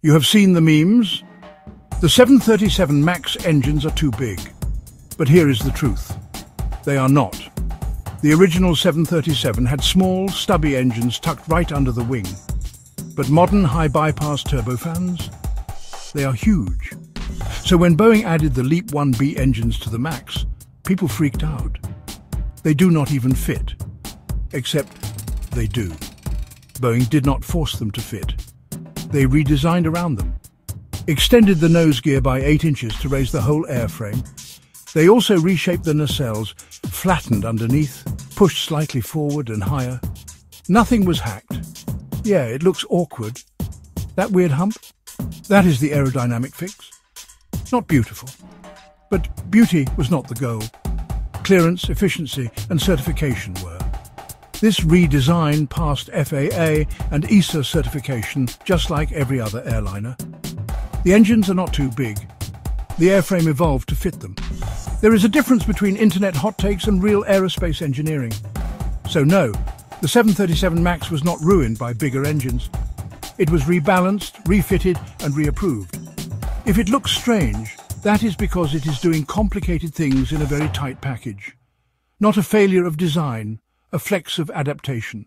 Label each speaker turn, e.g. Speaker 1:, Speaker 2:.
Speaker 1: You have seen the memes? The 737 MAX engines are too big. But here is the truth. They are not. The original 737 had small, stubby engines tucked right under the wing. But modern high-bypass turbofans? They are huge. So when Boeing added the LEAP 1B engines to the MAX, people freaked out. They do not even fit. Except they do. Boeing did not force them to fit they redesigned around them. Extended the nose gear by 8 inches to raise the whole airframe. They also reshaped the nacelles, flattened underneath, pushed slightly forward and higher. Nothing was hacked. Yeah, it looks awkward. That weird hump? That is the aerodynamic fix. Not beautiful. But beauty was not the goal. Clearance, efficiency and certification were. This redesign passed FAA and EASA certification just like every other airliner. The engines are not too big. The airframe evolved to fit them. There is a difference between internet hot takes and real aerospace engineering. So no, the 737 MAX was not ruined by bigger engines. It was rebalanced, refitted and reapproved. If it looks strange, that is because it is doing complicated things in a very tight package. Not a failure of design, a flex of adaptation.